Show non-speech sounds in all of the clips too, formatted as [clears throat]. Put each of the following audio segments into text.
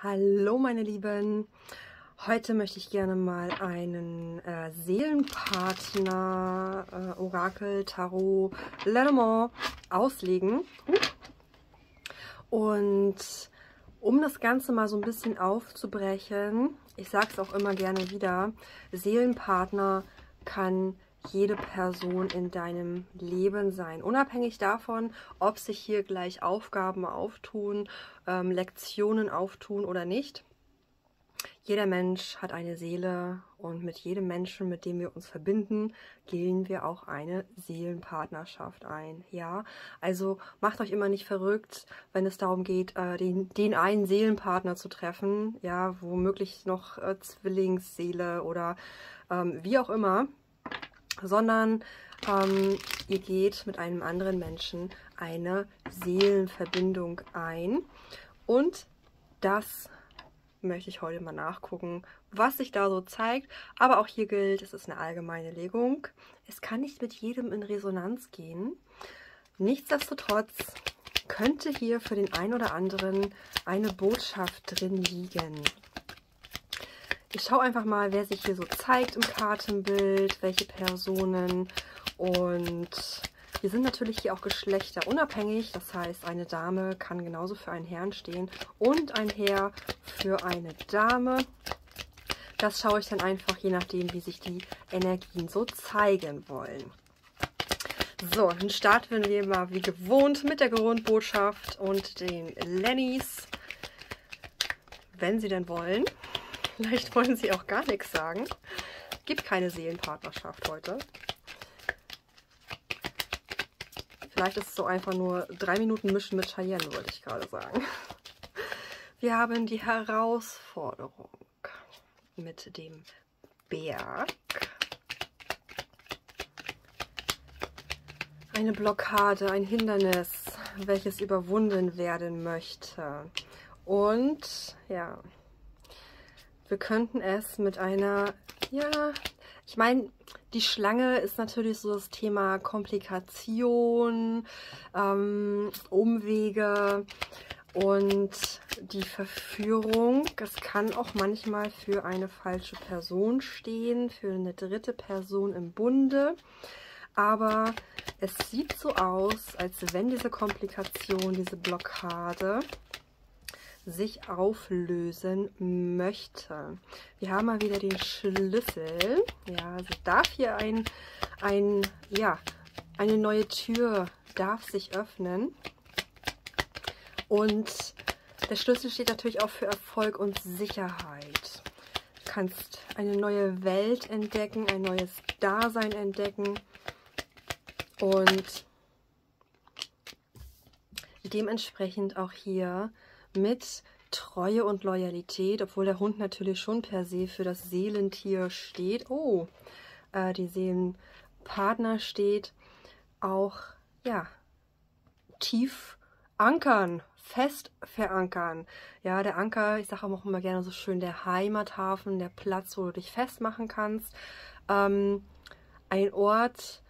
Hallo meine Lieben, heute möchte ich gerne mal einen äh, Seelenpartner äh, Orakel Tarot Lenormand auslegen. Und um das Ganze mal so ein bisschen aufzubrechen, ich sage es auch immer gerne wieder, Seelenpartner kann jede Person in deinem Leben sein. Unabhängig davon, ob sich hier gleich Aufgaben auftun, ähm, Lektionen auftun oder nicht. Jeder Mensch hat eine Seele und mit jedem Menschen, mit dem wir uns verbinden, gehen wir auch eine Seelenpartnerschaft ein. Ja, also macht euch immer nicht verrückt, wenn es darum geht, äh, den, den einen Seelenpartner zu treffen. Ja, womöglich noch äh, Zwillingsseele oder ähm, wie auch immer sondern ähm, ihr geht mit einem anderen Menschen eine Seelenverbindung ein. Und das möchte ich heute mal nachgucken, was sich da so zeigt. Aber auch hier gilt, es ist eine allgemeine Legung. Es kann nicht mit jedem in Resonanz gehen. Nichtsdestotrotz könnte hier für den einen oder anderen eine Botschaft drin liegen. Ich schaue einfach mal, wer sich hier so zeigt im Kartenbild, welche Personen. Und wir sind natürlich hier auch geschlechterunabhängig. Das heißt, eine Dame kann genauso für einen Herrn stehen und ein Herr für eine Dame. Das schaue ich dann einfach, je nachdem, wie sich die Energien so zeigen wollen. So, dann starten wir mal wie gewohnt mit der Grundbotschaft und den Lennys, wenn sie denn wollen. Vielleicht wollen sie auch gar nichts sagen. Gibt keine Seelenpartnerschaft heute. Vielleicht ist es so einfach nur drei Minuten Mischen mit Cheyenne, wollte ich gerade sagen. Wir haben die Herausforderung mit dem Berg. Eine Blockade, ein Hindernis, welches überwunden werden möchte. Und ja, wir könnten es mit einer, ja, ich meine, die Schlange ist natürlich so das Thema Komplikation, ähm, Umwege und die Verführung. Es kann auch manchmal für eine falsche Person stehen, für eine dritte Person im Bunde. Aber es sieht so aus, als wenn diese Komplikation, diese Blockade sich auflösen möchte. Wir haben mal wieder den Schlüssel. Ja, also darf hier ein, ein, ja, eine neue Tür darf sich öffnen. Und der Schlüssel steht natürlich auch für Erfolg und Sicherheit. Du kannst eine neue Welt entdecken, ein neues Dasein entdecken. Und dementsprechend auch hier mit Treue und Loyalität, obwohl der Hund natürlich schon per se für das Seelentier steht. Oh, äh, die Seelenpartner steht auch, ja, tief ankern, fest verankern. Ja, der Anker, ich sage auch immer gerne so schön, der Heimathafen, der Platz, wo du dich festmachen kannst. Ähm, ein Ort,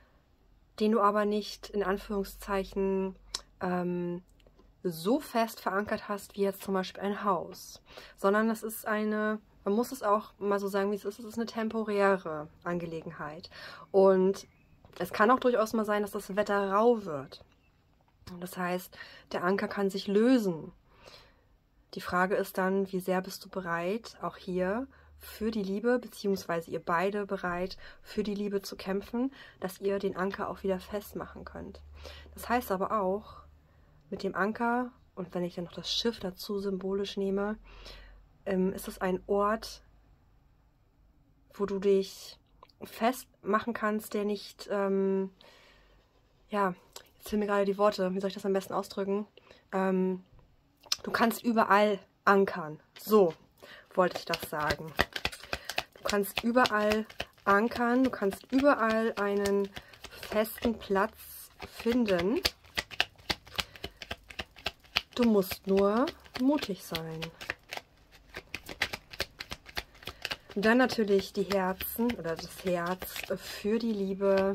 den du aber nicht in Anführungszeichen ähm, so fest verankert hast wie jetzt zum Beispiel ein Haus, sondern das ist eine, man muss es auch mal so sagen, wie es ist, es ist eine temporäre Angelegenheit. Und es kann auch durchaus mal sein, dass das Wetter rau wird. Das heißt, der Anker kann sich lösen. Die Frage ist dann, wie sehr bist du bereit, auch hier für die Liebe, beziehungsweise ihr beide bereit, für die Liebe zu kämpfen, dass ihr den Anker auch wieder festmachen könnt. Das heißt aber auch, mit dem Anker und wenn ich dann noch das Schiff dazu symbolisch nehme, ähm, ist es ein Ort, wo du dich festmachen kannst, der nicht, ähm, ja, jetzt fehlen mir gerade die Worte, wie soll ich das am besten ausdrücken? Ähm, du kannst überall ankern. So wollte ich das sagen. Du kannst überall ankern, du kannst überall einen festen Platz finden. Du musst nur mutig sein. dann natürlich die Herzen oder das Herz für die Liebe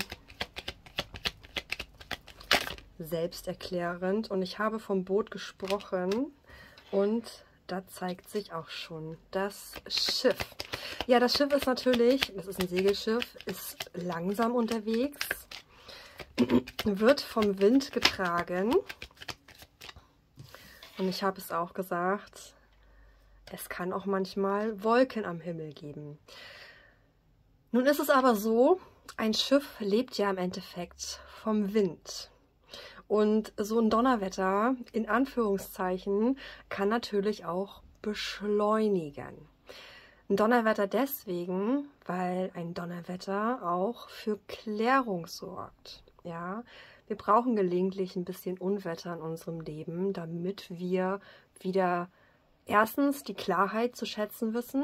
selbsterklärend. Und ich habe vom Boot gesprochen und da zeigt sich auch schon das Schiff. Ja, das Schiff ist natürlich, das ist ein Segelschiff, ist langsam unterwegs, wird vom Wind getragen. Und ich habe es auch gesagt, es kann auch manchmal Wolken am Himmel geben. Nun ist es aber so, ein Schiff lebt ja im Endeffekt vom Wind. Und so ein Donnerwetter, in Anführungszeichen, kann natürlich auch beschleunigen. Ein Donnerwetter deswegen, weil ein Donnerwetter auch für Klärung sorgt. Ja, wir brauchen gelegentlich ein bisschen Unwetter in unserem Leben, damit wir wieder erstens die Klarheit zu schätzen wissen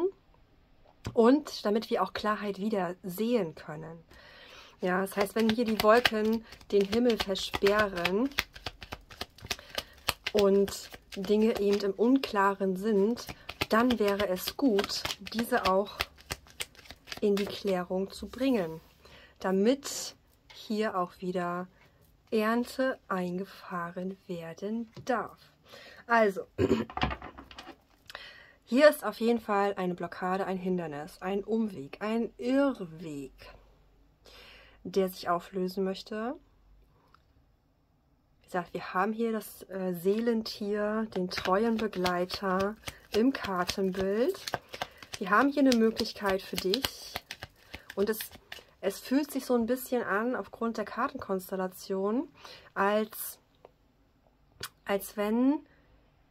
und damit wir auch Klarheit wieder sehen können. Ja, das heißt, wenn hier die Wolken den Himmel versperren und Dinge eben im Unklaren sind, dann wäre es gut, diese auch in die Klärung zu bringen, damit hier auch wieder Ernte eingefahren werden darf. Also, [clears throat] hier ist auf jeden Fall eine Blockade, ein Hindernis, ein Umweg, ein Irrweg der sich auflösen möchte. Wie gesagt, wir haben hier das äh, Seelentier, den treuen Begleiter im Kartenbild. Wir haben hier eine Möglichkeit für dich und es, es fühlt sich so ein bisschen an, aufgrund der Kartenkonstellation, als, als wenn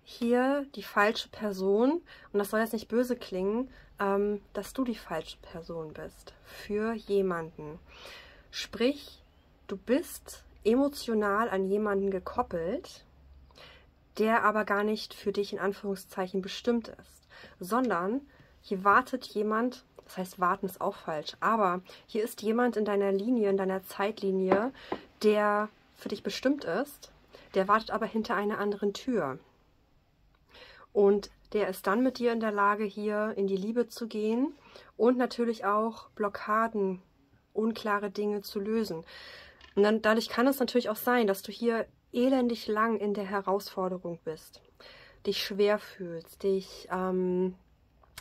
hier die falsche Person, und das soll jetzt nicht böse klingen, ähm, dass du die falsche Person bist für jemanden. Sprich, du bist emotional an jemanden gekoppelt, der aber gar nicht für dich in Anführungszeichen bestimmt ist, sondern hier wartet jemand, das heißt warten ist auch falsch, aber hier ist jemand in deiner Linie, in deiner Zeitlinie, der für dich bestimmt ist, der wartet aber hinter einer anderen Tür. Und der ist dann mit dir in der Lage, hier in die Liebe zu gehen und natürlich auch Blockaden unklare Dinge zu lösen. Und dann, dadurch kann es natürlich auch sein, dass du hier elendig lang in der Herausforderung bist, dich schwer fühlst, dich ähm,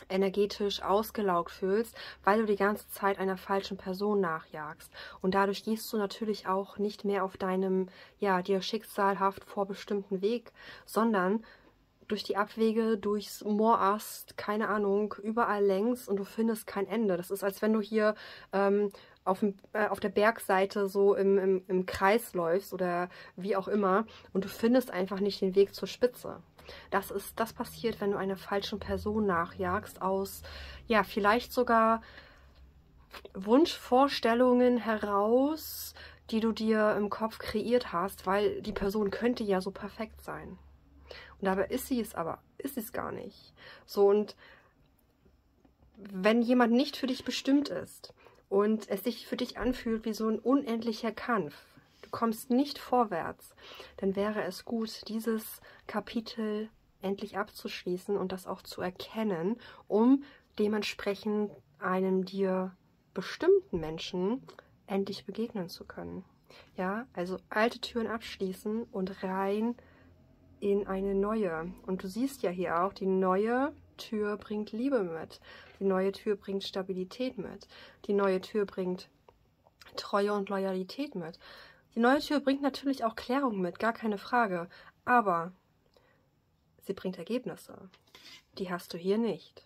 energetisch ausgelaugt fühlst, weil du die ganze Zeit einer falschen Person nachjagst. Und dadurch gehst du natürlich auch nicht mehr auf deinem, ja, dir schicksalhaft vorbestimmten Weg, sondern durch die Abwege, durchs Moorast, keine Ahnung, überall längs und du findest kein Ende. Das ist, als wenn du hier ähm, auf, dem, äh, auf der Bergseite so im, im, im Kreis läufst oder wie auch immer und du findest einfach nicht den Weg zur Spitze. Das ist, das passiert, wenn du einer falschen Person nachjagst aus, ja, vielleicht sogar Wunschvorstellungen heraus, die du dir im Kopf kreiert hast, weil die Person könnte ja so perfekt sein. Und dabei ist sie es aber, ist sie es gar nicht. So und wenn jemand nicht für dich bestimmt ist, und es sich für dich anfühlt wie so ein unendlicher Kampf, du kommst nicht vorwärts, dann wäre es gut, dieses Kapitel endlich abzuschließen und das auch zu erkennen, um dementsprechend einem dir bestimmten Menschen endlich begegnen zu können. Ja, also alte Türen abschließen und rein in eine neue. Und du siehst ja hier auch, die neue Tür bringt Liebe mit. Die neue Tür bringt Stabilität mit. Die neue Tür bringt Treue und Loyalität mit. Die neue Tür bringt natürlich auch Klärung mit, gar keine Frage. Aber sie bringt Ergebnisse. Die hast du hier nicht.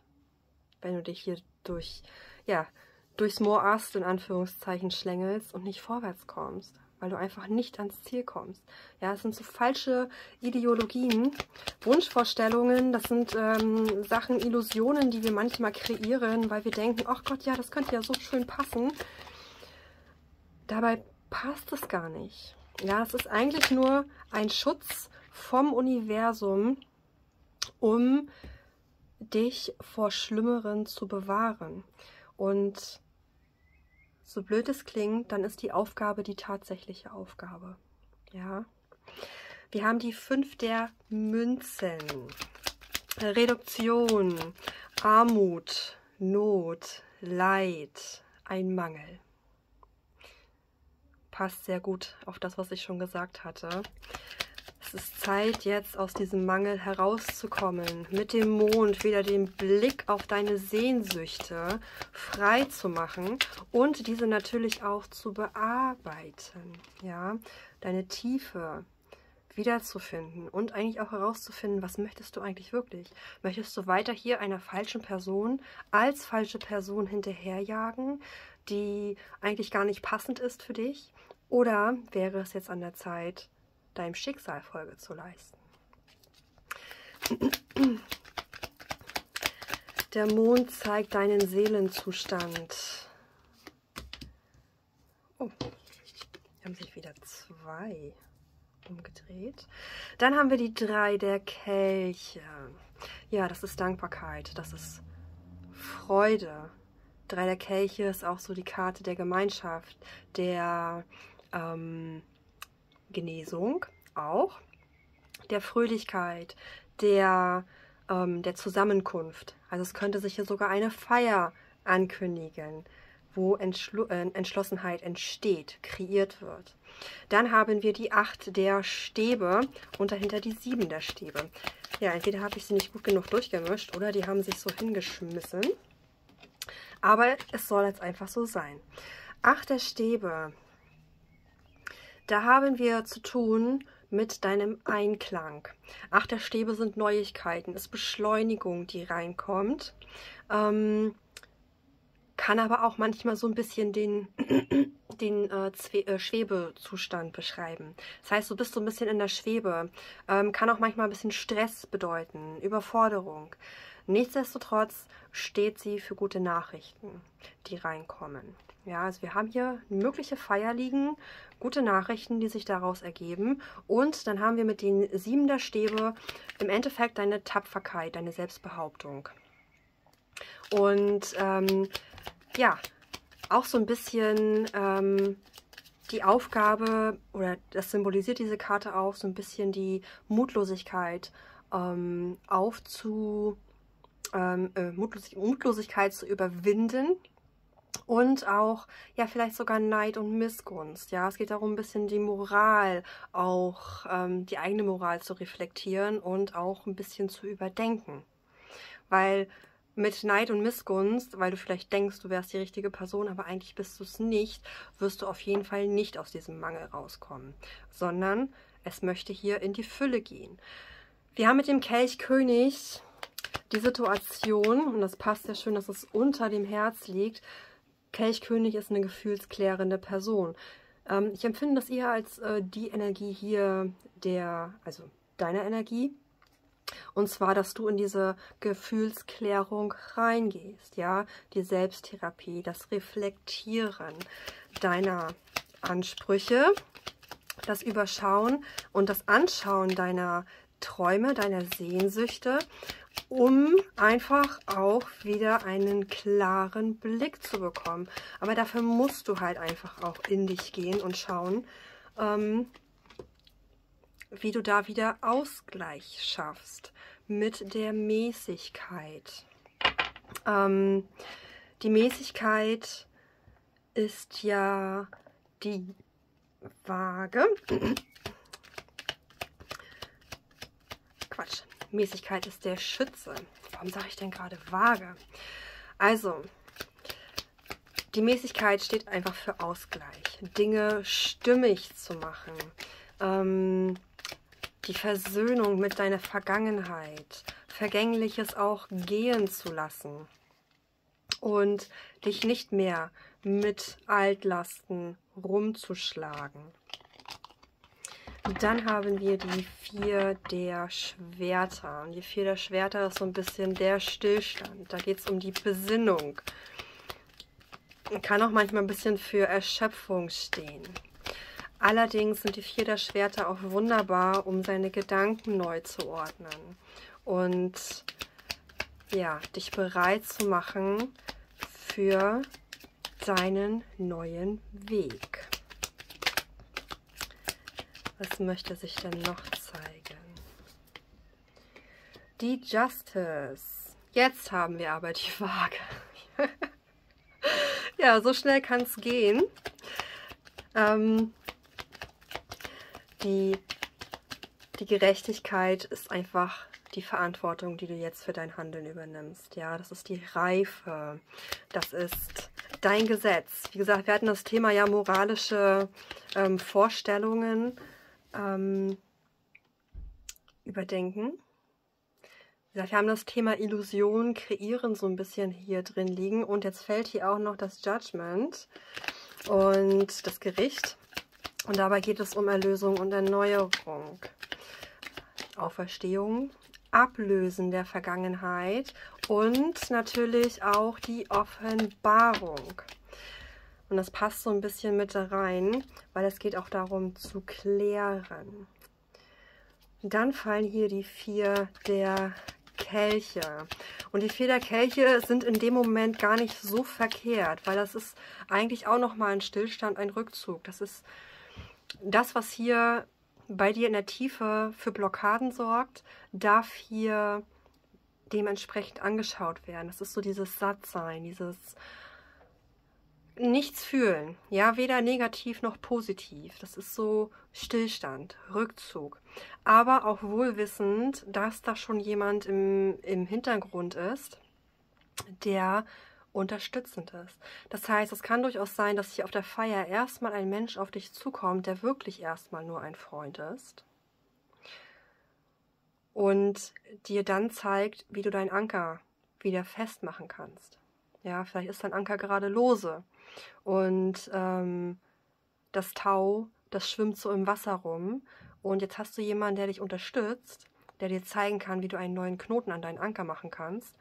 Wenn du dich hier durch, ja, durchs Moorast in Anführungszeichen schlängelst und nicht vorwärts kommst weil du einfach nicht ans Ziel kommst. Ja, es sind so falsche Ideologien, Wunschvorstellungen, das sind ähm, Sachen, Illusionen, die wir manchmal kreieren, weil wir denken, ach Gott, ja, das könnte ja so schön passen. Dabei passt es gar nicht. Ja, es ist eigentlich nur ein Schutz vom Universum, um dich vor Schlimmeren zu bewahren. Und so blöd es klingt, dann ist die Aufgabe die tatsächliche Aufgabe. Ja. Wir haben die fünf der Münzen. Reduktion, Armut, Not, Leid, ein Mangel. Passt sehr gut auf das, was ich schon gesagt hatte. Es ist Zeit, jetzt aus diesem Mangel herauszukommen, mit dem Mond wieder den Blick auf deine Sehnsüchte frei zu machen und diese natürlich auch zu bearbeiten. Ja, deine Tiefe wiederzufinden und eigentlich auch herauszufinden, was möchtest du eigentlich wirklich? Möchtest du weiter hier einer falschen Person als falsche Person hinterherjagen, die eigentlich gar nicht passend ist für dich? Oder wäre es jetzt an der Zeit, deinem Schicksal Folge zu leisten? Der Mond zeigt deinen Seelenzustand. Oh, hier haben sich wieder zwei umgedreht. Dann haben wir die drei der Kelche. Ja, das ist Dankbarkeit, das ist Freude. Drei der Kelche ist auch so die Karte der Gemeinschaft, der ähm, Genesung auch, der Fröhlichkeit, der, ähm, der Zusammenkunft. Also es könnte sich hier sogar eine Feier ankündigen, wo Entschlu äh, Entschlossenheit entsteht, kreiert wird. Dann haben wir die 8 der Stäbe und dahinter die 7 der Stäbe. Ja, entweder habe ich sie nicht gut genug durchgemischt oder die haben sich so hingeschmissen. Aber es soll jetzt einfach so sein. 8 der Stäbe. Da haben wir zu tun mit deinem Einklang. Acht der Stäbe sind Neuigkeiten, ist Beschleunigung, die reinkommt. Ähm, kann aber auch manchmal so ein bisschen den, [clears throat] den äh, äh, Schwebezustand beschreiben. Das heißt, du bist so ein bisschen in der Schwebe. Ähm, kann auch manchmal ein bisschen Stress bedeuten, Überforderung. Nichtsdestotrotz steht sie für gute Nachrichten, die reinkommen. Ja, also wir haben hier mögliche Feier liegen, gute Nachrichten, die sich daraus ergeben. Und dann haben wir mit den sieben der Stäbe im Endeffekt deine Tapferkeit, deine Selbstbehauptung. Und ähm, ja, auch so ein bisschen ähm, die Aufgabe, oder das symbolisiert diese Karte auch, so ein bisschen die Mutlosigkeit ähm, aufzu, ähm, äh, Mutlos Mutlosigkeit zu überwinden und auch, ja, vielleicht sogar Neid und Missgunst. Ja, es geht darum, ein bisschen die Moral, auch ähm, die eigene Moral zu reflektieren und auch ein bisschen zu überdenken. Weil mit Neid und Missgunst, weil du vielleicht denkst, du wärst die richtige Person, aber eigentlich bist du es nicht, wirst du auf jeden Fall nicht aus diesem Mangel rauskommen, sondern es möchte hier in die Fülle gehen. Wir haben mit dem Kelchkönig die Situation, und das passt ja schön, dass es unter dem Herz liegt, Kelchkönig ist eine gefühlsklärende Person. Ähm, ich empfinde das eher als äh, die Energie hier der, also deiner Energie, und zwar, dass du in diese Gefühlsklärung reingehst, ja, die Selbsttherapie, das Reflektieren deiner Ansprüche, das Überschauen und das Anschauen deiner Träume, deiner Sehnsüchte, um einfach auch wieder einen klaren Blick zu bekommen. Aber dafür musst du halt einfach auch in dich gehen und schauen, ähm, wie du da wieder Ausgleich schaffst mit der Mäßigkeit. Ähm, die Mäßigkeit ist ja die Waage. Quatsch. Mäßigkeit ist der Schütze. Warum sage ich denn gerade Waage? Also, die Mäßigkeit steht einfach für Ausgleich. Dinge stimmig zu machen. Ähm, die Versöhnung mit deiner Vergangenheit, Vergängliches auch gehen zu lassen und dich nicht mehr mit Altlasten rumzuschlagen. Dann haben wir die vier der Schwerter. Und die vier der Schwerter ist so ein bisschen der Stillstand. Da geht es um die Besinnung. Kann auch manchmal ein bisschen für Erschöpfung stehen. Allerdings sind die vier der Schwerter auch wunderbar, um seine Gedanken neu zu ordnen und ja, dich bereit zu machen für deinen neuen Weg. Was möchte sich denn noch zeigen? Die Justice. Jetzt haben wir aber die Waage. [laughs] ja, so schnell kann es gehen. Ähm, die, die Gerechtigkeit ist einfach die Verantwortung, die du jetzt für dein Handeln übernimmst. Ja, das ist die Reife. Das ist dein Gesetz. Wie gesagt, wir hatten das Thema ja moralische ähm, Vorstellungen ähm, überdenken. Gesagt, wir haben das Thema Illusion kreieren so ein bisschen hier drin liegen. Und jetzt fällt hier auch noch das Judgment und das Gericht. Und dabei geht es um Erlösung und Erneuerung. Auferstehung, Ablösen der Vergangenheit und natürlich auch die Offenbarung. Und das passt so ein bisschen mit rein, weil es geht auch darum zu klären. Dann fallen hier die vier der Kelche. Und die vier der Kelche sind in dem Moment gar nicht so verkehrt, weil das ist eigentlich auch nochmal ein Stillstand, ein Rückzug. Das ist das, was hier bei dir in der Tiefe für Blockaden sorgt, darf hier dementsprechend angeschaut werden. Das ist so dieses Sattsein, dieses Nichts fühlen, ja, weder negativ noch positiv. Das ist so Stillstand, Rückzug. Aber auch wohlwissend, dass da schon jemand im, im Hintergrund ist, der unterstützend ist. Das heißt, es kann durchaus sein, dass hier auf der Feier erstmal ein Mensch auf dich zukommt, der wirklich erstmal nur ein Freund ist und dir dann zeigt, wie du deinen Anker wieder festmachen kannst. Ja, vielleicht ist dein Anker gerade lose. Und ähm, das Tau, das schwimmt so im Wasser rum. Und jetzt hast du jemanden, der dich unterstützt, der dir zeigen kann, wie du einen neuen Knoten an deinen Anker machen kannst,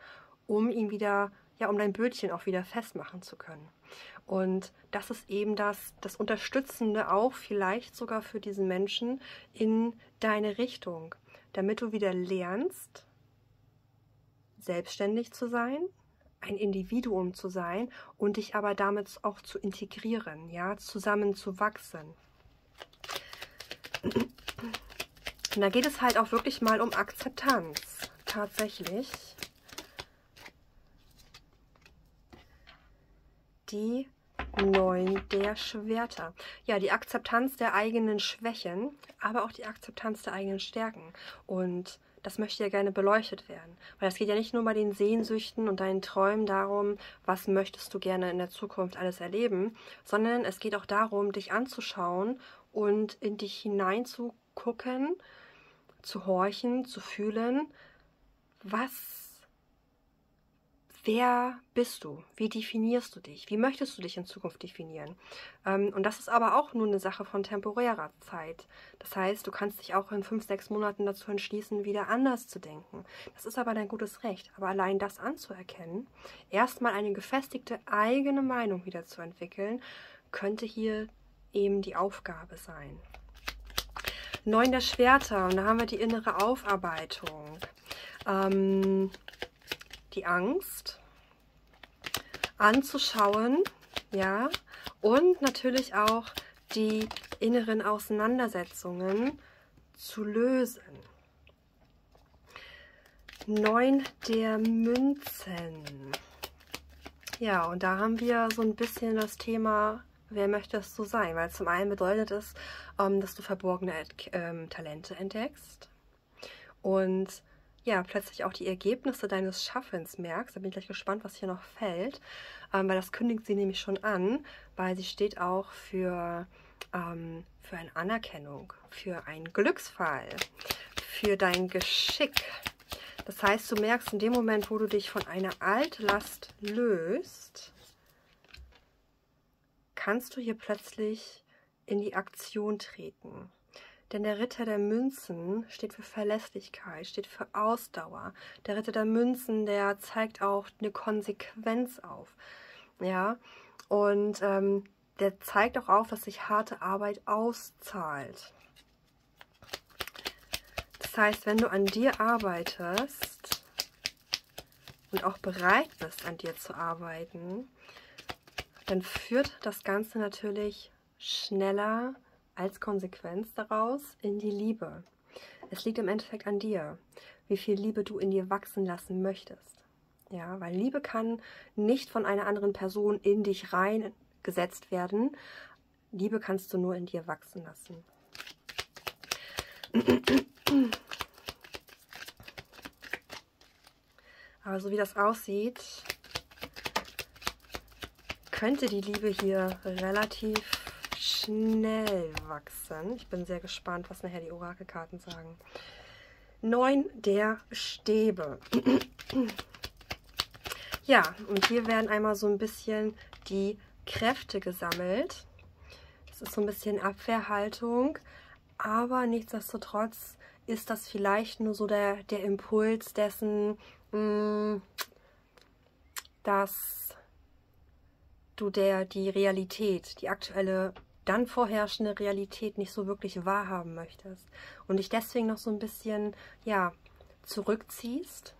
um ihn wieder ja, um dein Bötchen auch wieder festmachen zu können. Und das ist eben das, das Unterstützende auch vielleicht sogar für diesen Menschen in deine Richtung, damit du wieder lernst, selbstständig zu sein, ein Individuum zu sein und dich aber damit auch zu integrieren, ja, zusammen zu wachsen. Und da geht es halt auch wirklich mal um Akzeptanz, tatsächlich. die neun der Schwerter. Ja, die Akzeptanz der eigenen Schwächen, aber auch die Akzeptanz der eigenen Stärken. Und das möchte ja gerne beleuchtet werden. Weil es geht ja nicht nur bei den Sehnsüchten und deinen Träumen darum, was möchtest du gerne in der Zukunft alles erleben, sondern es geht auch darum, dich anzuschauen und in dich hineinzugucken, zu horchen, zu fühlen, was Wer bist du? Wie definierst du dich? Wie möchtest du dich in Zukunft definieren? Ähm, und das ist aber auch nur eine Sache von temporärer Zeit. Das heißt, du kannst dich auch in fünf, sechs Monaten dazu entschließen, wieder anders zu denken. Das ist aber dein gutes Recht. Aber allein das anzuerkennen, erstmal eine gefestigte eigene Meinung wieder zu entwickeln, könnte hier eben die Aufgabe sein. Neun der Schwerter, und da haben wir die innere Aufarbeitung. Ähm, die Angst anzuschauen, ja, und natürlich auch die inneren Auseinandersetzungen zu lösen. Neun der Münzen. Ja, und da haben wir so ein bisschen das Thema, wer möchtest du sein? Weil zum einen bedeutet es, ähm, dass du verborgene ähm, Talente entdeckst und ja, plötzlich auch die Ergebnisse deines Schaffens merkst. Da bin ich gleich gespannt, was hier noch fällt, ähm, weil das kündigt sie nämlich schon an, weil sie steht auch für, ähm, für eine Anerkennung, für einen Glücksfall, für dein Geschick. Das heißt, du merkst in dem Moment, wo du dich von einer Altlast löst, kannst du hier plötzlich in die Aktion treten. Denn der Ritter der Münzen steht für Verlässlichkeit, steht für Ausdauer. Der Ritter der Münzen, der zeigt auch eine Konsequenz auf. Ja, und ähm, der zeigt auch auf, dass sich harte Arbeit auszahlt. Das heißt, wenn du an dir arbeitest und auch bereit bist, an dir zu arbeiten, dann führt das Ganze natürlich schneller als Konsequenz daraus in die Liebe. Es liegt im Endeffekt an dir, wie viel Liebe du in dir wachsen lassen möchtest. Ja, weil Liebe kann nicht von einer anderen Person in dich reingesetzt werden. Liebe kannst du nur in dir wachsen lassen. Aber so wie das aussieht, könnte die Liebe hier relativ schnell wachsen. Ich bin sehr gespannt, was nachher die Orakelkarten sagen. Neun der Stäbe. [clears throat] ja, und hier werden einmal so ein bisschen die Kräfte gesammelt. Das ist so ein bisschen Abwehrhaltung, aber nichtsdestotrotz ist das vielleicht nur so der, der Impuls dessen, mh, mm, dass du der die Realität, die aktuelle dann vorherrschende Realität nicht so wirklich wahrhaben möchtest und dich deswegen noch so ein bisschen, ja, zurückziehst.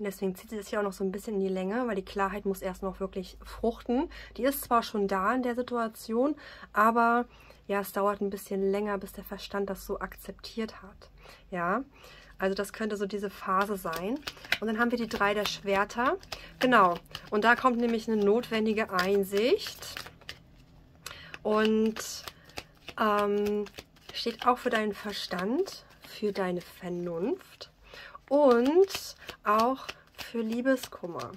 Deswegen zieht sie das hier auch noch so ein bisschen in die Länge, weil die Klarheit muss erst noch wirklich fruchten. Die ist zwar schon da in der Situation, aber ja, es dauert ein bisschen länger, bis der Verstand das so akzeptiert hat. Ja, also das könnte so diese Phase sein. Und dann haben wir die drei der Schwerter. Genau, und da kommt nämlich eine notwendige Einsicht und ähm, steht auch für deinen Verstand, für deine Vernunft und auch für Liebeskummer.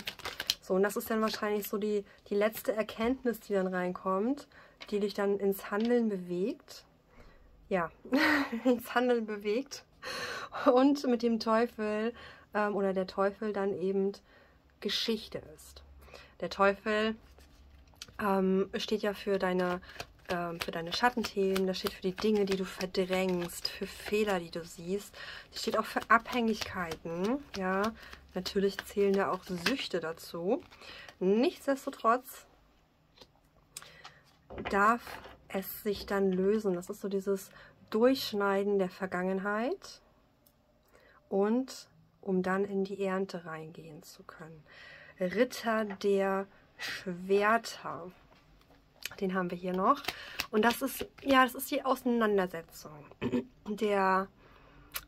So, und das ist dann wahrscheinlich so die, die letzte Erkenntnis, die dann reinkommt, die dich dann ins Handeln bewegt. Ja, [laughs] ins Handeln bewegt. Und mit dem Teufel ähm, oder der Teufel dann eben Geschichte ist. Der Teufel ähm, steht ja für deine, ähm, für deine Schattenthemen, das steht für die Dinge, die du verdrängst, für Fehler, die du siehst. Das steht auch für Abhängigkeiten, ja. Natürlich zählen da auch Süchte dazu. Nichtsdestotrotz darf es sich dann lösen. Das ist so dieses Durchschneiden der Vergangenheit und um dann in die Ernte reingehen zu können. Ritter der Schwerter. Den haben wir hier noch. Und das ist, ja, das ist die Auseinandersetzung. [clears throat] Der,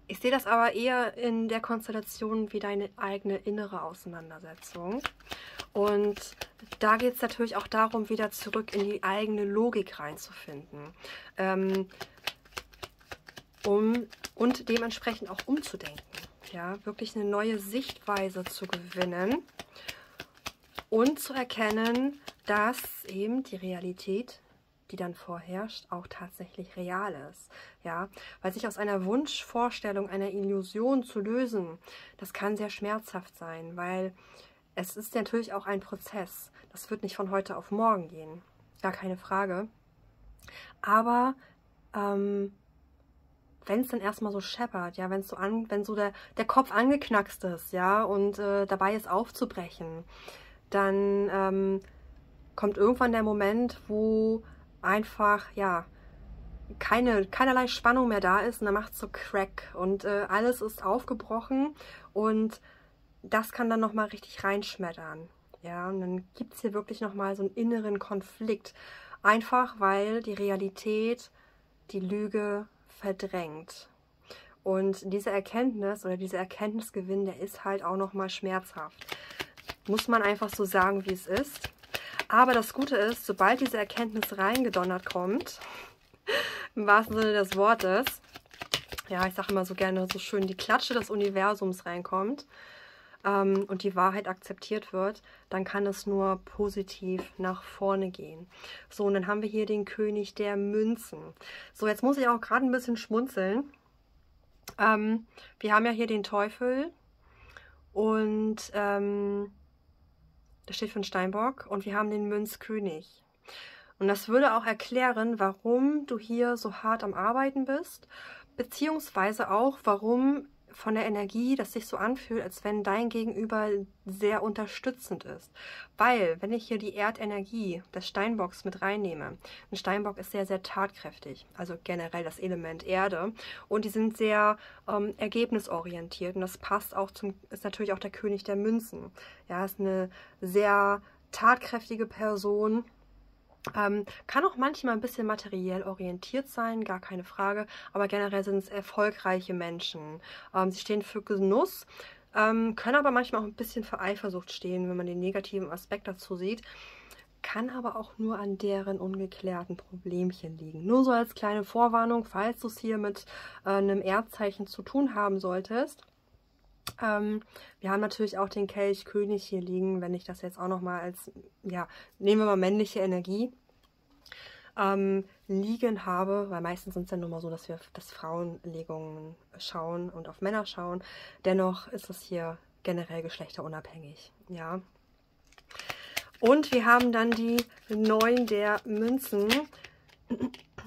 ich sehe das aber eher in der Konstellation wie deine eigene innere Auseinandersetzung. Und da geht es natürlich auch darum, wieder zurück in die eigene Logik reinzufinden. Ähm, um, und dementsprechend auch umzudenken. Ja, wirklich eine neue Sichtweise zu gewinnen und zu erkennen, dass eben die Realität, die dann vorherrscht, auch tatsächlich real ist. Ja, weil sich aus einer Wunschvorstellung, einer Illusion zu lösen, das kann sehr schmerzhaft sein, weil es ist natürlich auch ein Prozess. Das wird nicht von heute auf morgen gehen. Gar keine Frage. Aber ähm, wenn es dann erstmal so scheppert, ja, wenn so an, wenn so der, der Kopf angeknackst ist, ja, und äh, dabei ist aufzubrechen, dann ähm, kommt irgendwann der Moment, wo einfach, ja, keine, keinerlei Spannung mehr da ist und dann macht es so Crack und äh, alles ist aufgebrochen und das kann dann nochmal richtig reinschmettern. Ja, und dann gibt es hier wirklich nochmal so einen inneren Konflikt. Einfach weil die Realität die Lüge verdrängt. Und diese Erkenntnis oder dieser Erkenntnisgewinn, der ist halt auch nochmal schmerzhaft. Muss man einfach so sagen, wie es ist. Aber das Gute ist, sobald diese Erkenntnis reingedonnert kommt, [laughs] im wahrsten Sinne des Wortes, ja, ich sage immer so gerne so schön, die Klatsche des Universums reinkommt ähm, und die Wahrheit akzeptiert wird, dann kann es nur positiv nach vorne gehen. So, und dann haben wir hier den König der Münzen. So, jetzt muss ich auch gerade ein bisschen schmunzeln. Ähm, wir haben ja hier den Teufel und ähm, das steht für den Steinbock und wir haben den Münzkönig. Und das würde auch erklären, warum du hier so hart am Arbeiten bist, beziehungsweise auch, warum von der Energie das sich so anfühlt, als wenn dein Gegenüber sehr unterstützend ist. Weil, wenn ich hier die Erdenergie des Steinbocks mit reinnehme, ein Steinbock ist sehr, sehr tatkräftig, also generell das Element Erde, und die sind sehr ähm, ergebnisorientiert und das passt auch zum, ist natürlich auch der König der Münzen. Ja, ist eine sehr tatkräftige Person, ähm, kann auch manchmal ein bisschen materiell orientiert sein, gar keine Frage, aber generell sind es erfolgreiche Menschen. Ähm, sie stehen für Genuss, ähm, können aber manchmal auch ein bisschen für Eifersucht stehen, wenn man den negativen Aspekt dazu sieht. kann aber auch nur an deren ungeklärten Problemchen liegen. Nur so als kleine Vorwarnung, falls du es hier mit äh, einem Erdzeichen zu tun haben solltest. Ähm, wir haben natürlich auch den Kelch König hier liegen, wenn ich das jetzt auch nochmal als, ja, nehmen wir mal männliche Energie ähm, liegen habe, weil meistens sind es ja nur mal so, dass wir das Frauenlegungen schauen und auf Männer schauen. Dennoch ist es hier generell geschlechterunabhängig, ja. Und wir haben dann die neun der Münzen.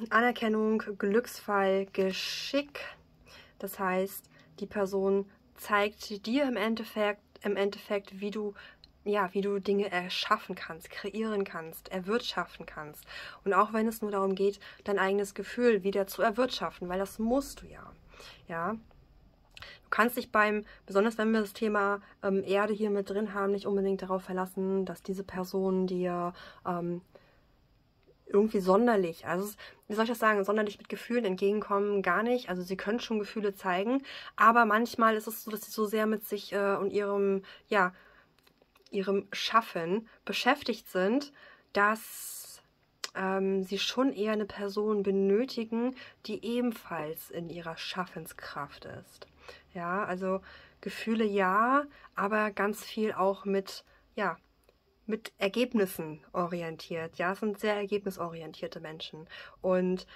Anerkennung, Glücksfall, Geschick. Das heißt, die Person zeigt dir im Endeffekt, im Endeffekt, wie du ja, wie du Dinge erschaffen kannst, kreieren kannst, erwirtschaften kannst. Und auch wenn es nur darum geht, dein eigenes Gefühl wieder zu erwirtschaften, weil das musst du ja. Ja. Du kannst dich beim, besonders wenn wir das Thema ähm, Erde hier mit drin haben, nicht unbedingt darauf verlassen, dass diese Person dir ähm, irgendwie sonderlich, also wie soll ich das sagen, sonderlich mit Gefühlen entgegenkommen, gar nicht. Also sie können schon Gefühle zeigen, aber manchmal ist es so, dass sie so sehr mit sich äh, und ihrem, ja, ihrem Schaffen beschäftigt sind, dass ähm, sie schon eher eine Person benötigen, die ebenfalls in ihrer Schaffenskraft ist. Ja, also Gefühle ja, aber ganz viel auch mit, ja, mit Ergebnissen orientiert. Ja, sind sehr ergebnisorientierte Menschen. Und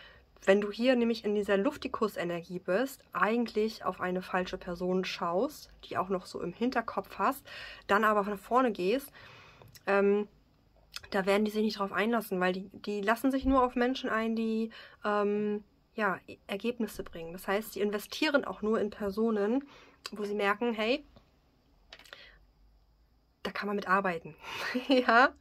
wenn du hier nämlich in dieser Luftikus-Energie bist, eigentlich auf eine falsche Person schaust, die auch noch so im Hinterkopf hast, dann aber nach vorne gehst, ähm, da werden die sich nicht drauf einlassen, weil die, die lassen sich nur auf Menschen ein, die ähm, ja, Ergebnisse bringen. Das heißt, sie investieren auch nur in Personen, wo sie merken, hey, kann man mit arbeiten. [laughs] ja.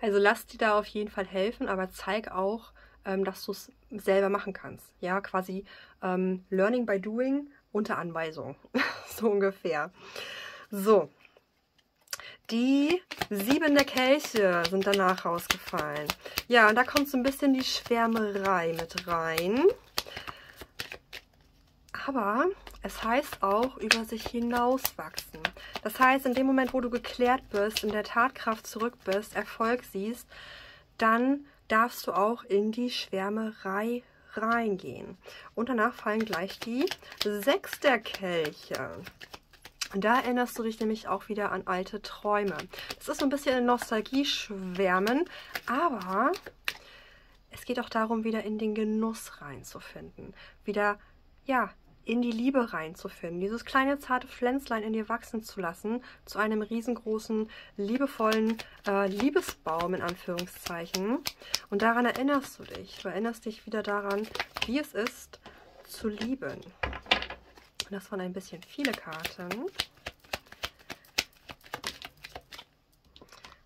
Also lass dir da auf jeden Fall helfen, aber zeig auch, ähm, dass du es selber machen kannst. Ja, quasi ähm, Learning by Doing unter Anweisung. [laughs] so ungefähr. So. Die sieben der Kelche sind danach rausgefallen. Ja, und da kommt so ein bisschen die Schwärmerei mit rein. Aber es heißt auch über sich hinauswachsen. Das heißt, in dem Moment, wo du geklärt bist, in der Tatkraft zurück bist, Erfolg siehst, dann darfst du auch in die Schwärmerei reingehen. Und danach fallen gleich die sechs der Kelche. Da erinnerst du dich nämlich auch wieder an alte Träume. Das ist so ein bisschen ein Nostalgie-Schwärmen, aber es geht auch darum, wieder in den Genuss reinzufinden. Wieder, ja, in die Liebe reinzufinden, dieses kleine zarte Pflänzlein in dir wachsen zu lassen, zu einem riesengroßen, liebevollen äh, Liebesbaum in Anführungszeichen. Und daran erinnerst du dich. Du erinnerst dich wieder daran, wie es ist, zu lieben. Und das waren ein bisschen viele Karten.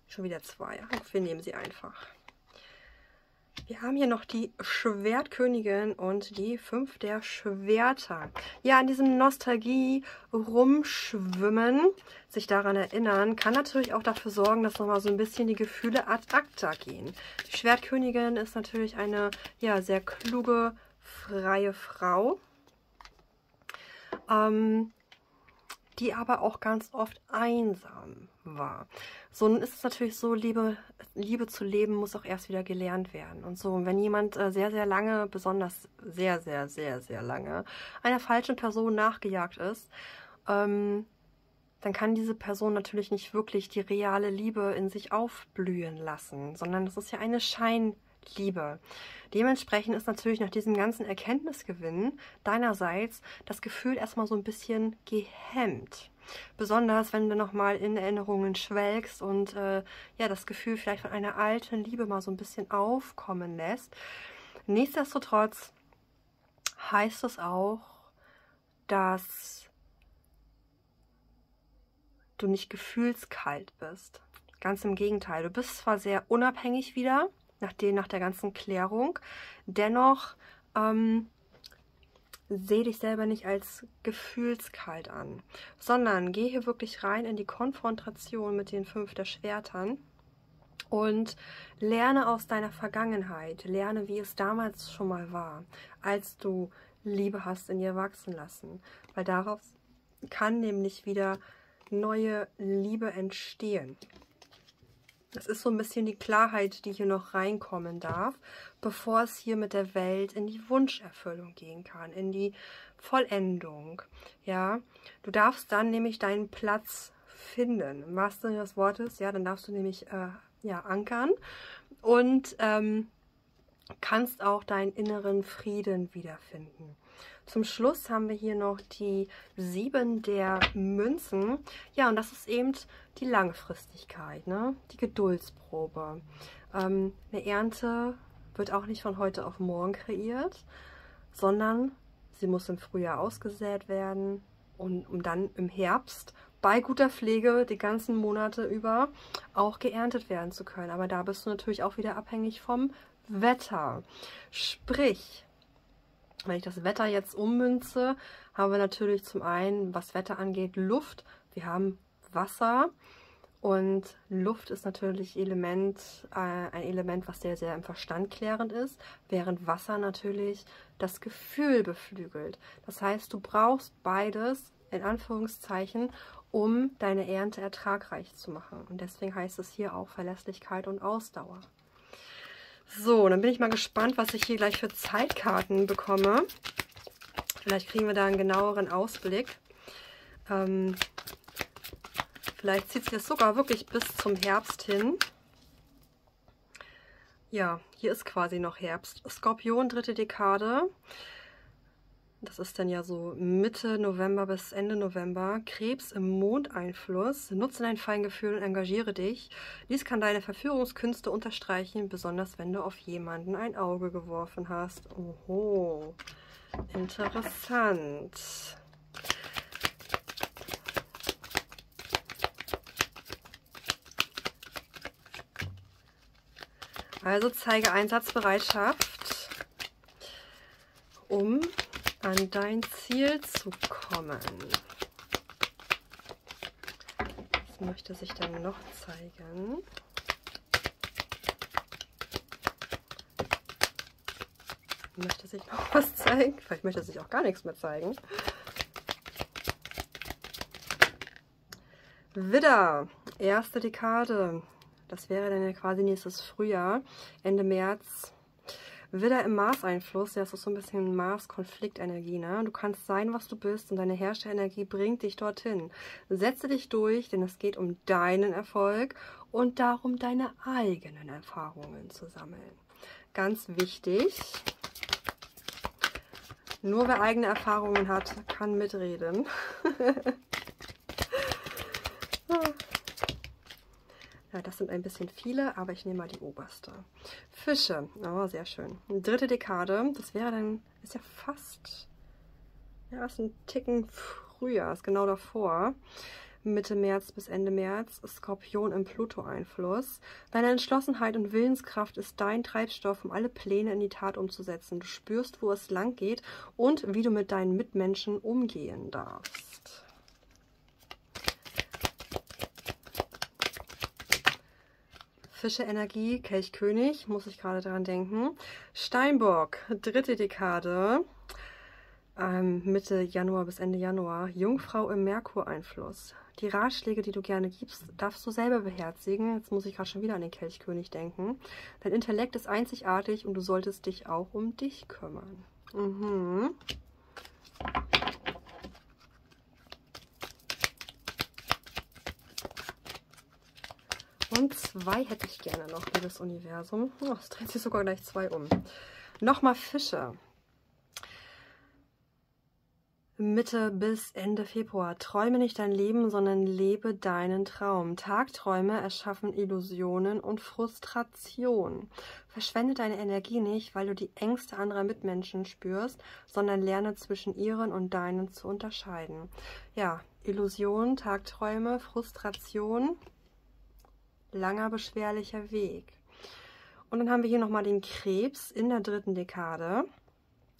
Schon wieder zwei. Wir nehmen sie einfach. Wir haben hier noch die Schwertkönigin und die fünf der Schwerter. Ja, an diesem Nostalgie rumschwimmen, sich daran erinnern, kann natürlich auch dafür sorgen, dass nochmal so ein bisschen die Gefühle ad acta gehen. Die Schwertkönigin ist natürlich eine, ja, sehr kluge, freie Frau. Ähm, die aber auch ganz oft einsam war. So, nun ist es natürlich so, Liebe, Liebe zu leben muss auch erst wieder gelernt werden. Und so, wenn jemand äh, sehr, sehr lange, besonders sehr, sehr, sehr, sehr lange, einer falschen Person nachgejagt ist, ähm, dann kann diese Person natürlich nicht wirklich die reale Liebe in sich aufblühen lassen, sondern das ist ja eine Scheinliebe. Dementsprechend ist natürlich nach diesem ganzen Erkenntnisgewinn deinerseits das Gefühl erstmal so ein bisschen gehemmt. Besonders wenn du nochmal in Erinnerungen schwelgst und äh, ja, das Gefühl vielleicht von einer alten Liebe mal so ein bisschen aufkommen lässt. Nichtsdestotrotz heißt es auch, dass du nicht gefühlskalt bist. Ganz im Gegenteil, du bist zwar sehr unabhängig wieder nach, den, nach der ganzen Klärung, dennoch ähm, sehe dich selber nicht als gefühlskalt an, sondern gehe hier wirklich rein in die Konfrontation mit den fünf der Schwertern und lerne aus deiner Vergangenheit, lerne, wie es damals schon mal war, als du Liebe hast in dir wachsen lassen, weil daraus kann nämlich wieder neue Liebe entstehen. Es ist so ein bisschen die Klarheit, die hier noch reinkommen darf, bevor es hier mit der Welt in die Wunscherfüllung gehen kann, in die Vollendung. Ja, du darfst dann nämlich deinen Platz finden, im wahrsten Sinne des Wortes. Ja, dann darfst du nämlich äh, ja, ankern und ähm, kannst auch deinen inneren Frieden wiederfinden. Zum Schluss haben wir hier noch die sieben der Münzen. Ja, und das ist eben die Langfristigkeit, ne? die Geduldsprobe. Ähm, eine Ernte wird auch nicht von heute auf morgen kreiert, sondern sie muss im Frühjahr ausgesät werden und um dann im Herbst bei guter Pflege die ganzen Monate über auch geerntet werden zu können. Aber da bist du natürlich auch wieder abhängig vom Wetter. Sprich, wenn ich das Wetter jetzt ummünze, haben wir natürlich zum einen, was Wetter angeht, Luft. Wir haben Wasser und Luft ist natürlich Element, äh, ein Element, was sehr, sehr im Verstand klärend ist, während Wasser natürlich das Gefühl beflügelt. Das heißt, du brauchst beides in Anführungszeichen, um deine Ernte ertragreich zu machen. Und deswegen heißt es hier auch Verlässlichkeit und Ausdauer. So, dann bin ich mal gespannt, was ich hier gleich für Zeitkarten bekomme. Vielleicht kriegen wir da einen genaueren Ausblick. Ähm, vielleicht zieht sich das sogar wirklich bis zum Herbst hin. Ja, hier ist quasi noch Herbst. Skorpion, dritte Dekade. Das ist dann ja so Mitte November bis Ende November. Krebs im Mondeinfluss. Nutze dein Feingefühl und engagiere dich. Dies kann deine Verführungskünste unterstreichen, besonders wenn du auf jemanden ein Auge geworfen hast. Oho, interessant. Also zeige Einsatzbereitschaft, um an dein Ziel zu kommen. Was möchte sich dann noch zeigen? Möchte sich noch [laughs] was zeigen? Vielleicht möchte sich auch gar nichts mehr zeigen. Widder, erste Dekade. Das wäre dann ja quasi nächstes Frühjahr, Ende März Widder im Mars-Einfluss, ja, das ist so ein bisschen Mars-Konfliktenergie, ne? Du kannst sein, was du bist und deine Herrscherenergie bringt dich dorthin. Setze dich durch, denn es geht um deinen Erfolg und darum, deine eigenen Erfahrungen zu sammeln. Ganz wichtig. Nur wer eigene Erfahrungen hat, kann mitreden. [laughs] Ja, das sind ein bisschen viele, aber ich nehme mal die oberste. Fische. Oh, sehr schön. Dritte Dekade. Das wäre dann, ist ja fast, ja, ist ein Ticken früher, ist genau davor. Mitte März bis Ende März, Skorpion im Pluto-Einfluss. Deine Entschlossenheit und Willenskraft ist dein Treibstoff, um alle Pläne in die Tat umzusetzen. Du spürst, wo es lang geht und wie du mit deinen Mitmenschen umgehen darfst. Fische Energie, Kelchkönig, muss ich gerade daran denken. Steinbock, dritte Dekade, ähm, Mitte Januar bis Ende Januar. Jungfrau im Merkur-Einfluss. Die Ratschläge, die du gerne gibst, darfst du selber beherzigen. Jetzt muss ich gerade schon wieder an den Kelchkönig denken. Dein Intellekt ist einzigartig und du solltest dich auch um dich kümmern. Mhm. Und zwei hätte ich gerne noch, liebes Universum. Oh, es dreht sich sogar gleich zwei um. Nochmal Fische. Mitte bis Ende Februar. Träume nicht dein Leben, sondern lebe deinen Traum. Tagträume erschaffen Illusionen und Frustration. Verschwende deine Energie nicht, weil du die Ängste anderer Mitmenschen spürst, sondern lerne zwischen ihren und deinen zu unterscheiden. Ja, Illusion, Tagträume, Frustration langer, beschwerlicher Weg. Und dann haben wir hier nochmal den Krebs in der dritten Dekade,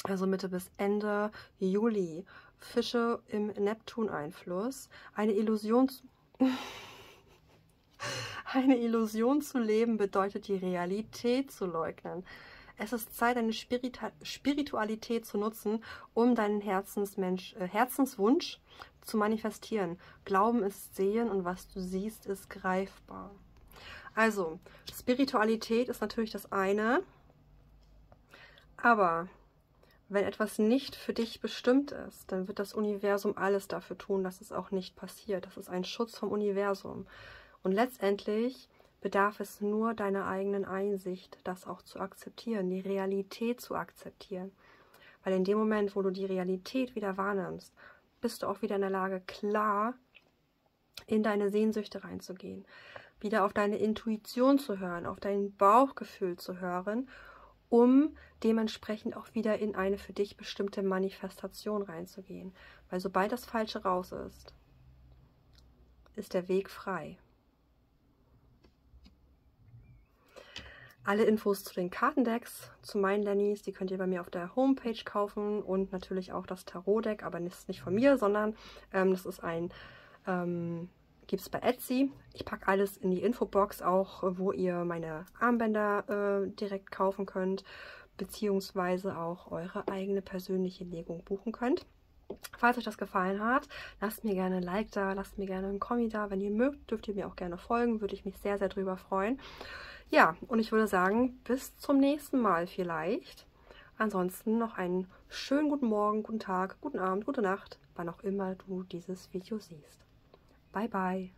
also Mitte bis Ende Juli. Fische im Neptun-Einfluss. Eine Illusion... [laughs] Eine Illusion zu leben bedeutet die Realität zu leugnen. Es ist Zeit, deine Spiritualität zu nutzen, um deinen Herzensmensch, äh, Herzenswunsch zu manifestieren. Glauben ist sehen und was du siehst, ist greifbar. Also, Spiritualität ist natürlich das eine, aber wenn etwas nicht für dich bestimmt ist, dann wird das Universum alles dafür tun, dass es auch nicht passiert. Das ist ein Schutz vom Universum. Und letztendlich bedarf es nur deiner eigenen Einsicht, das auch zu akzeptieren, die Realität zu akzeptieren. Weil in dem Moment, wo du die Realität wieder wahrnimmst, bist du auch wieder in der Lage, klar in deine Sehnsüchte reinzugehen, wieder auf deine Intuition zu hören, auf dein Bauchgefühl zu hören, um dementsprechend auch wieder in eine für dich bestimmte Manifestation reinzugehen. Weil sobald das Falsche raus ist, ist der Weg frei. Alle Infos zu den Kartendecks, zu meinen Lennys, die könnt ihr bei mir auf der Homepage kaufen und natürlich auch das Tarot-Deck, aber das ist nicht von mir, sondern ähm, das ist ein, ähm, gibt es bei Etsy. Ich packe alles in die Infobox auch, wo ihr meine Armbänder äh, direkt kaufen könnt, beziehungsweise auch eure eigene persönliche Legung buchen könnt. Falls euch das gefallen hat, lasst mir gerne ein Like da, lasst mir gerne einen Kommi da. Wenn ihr mögt, dürft ihr mir auch gerne folgen, würde ich mich sehr, sehr drüber freuen. Ja, und ich würde sagen, bis zum nächsten Mal vielleicht. Ansonsten noch einen schönen guten Morgen, guten Tag, guten Abend, gute Nacht, wann auch immer du dieses Video siehst. Bye, bye.